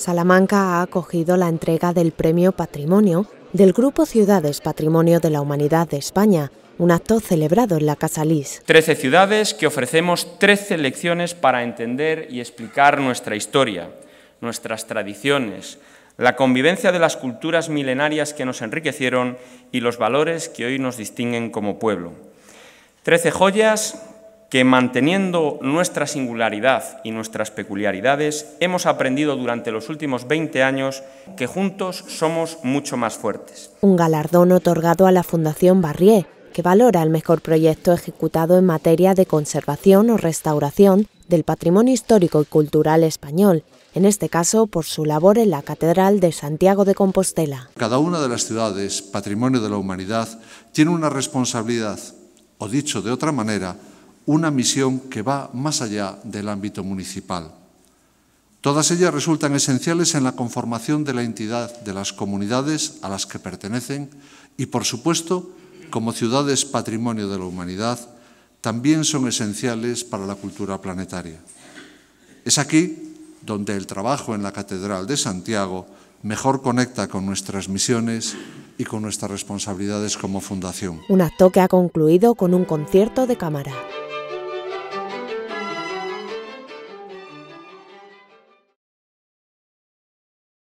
Salamanca ha acogido la entrega del Premio Patrimonio del Grupo Ciudades Patrimonio de la Humanidad de España, un acto celebrado en la Casa Lis. Trece ciudades que ofrecemos trece lecciones para entender y explicar nuestra historia, nuestras tradiciones, la convivencia de las culturas milenarias que nos enriquecieron y los valores que hoy nos distinguen como pueblo. Trece joyas que manteniendo nuestra singularidad y nuestras peculiaridades, hemos aprendido durante los últimos 20 años que juntos somos mucho más fuertes. Un galardón otorgado a la Fundación Barrié, que valora el mejor proyecto ejecutado en materia de conservación o restauración del patrimonio histórico y cultural español, en este caso por su labor en la Catedral de Santiago de Compostela. Cada una de las ciudades, patrimonio de la humanidad, tiene una responsabilidad, o dicho de otra manera, una misión que va más allá del ámbito municipal. Todas ellas resultan esenciales en la conformación de la entidad de las comunidades a las que pertenecen y, por supuesto, como ciudades patrimonio de la humanidad, también son esenciales para la cultura planetaria. Es aquí donde el trabajo en la Catedral de Santiago mejor conecta con nuestras misiones y con nuestras responsabilidades como fundación. Un acto que ha concluido con un concierto de cámara.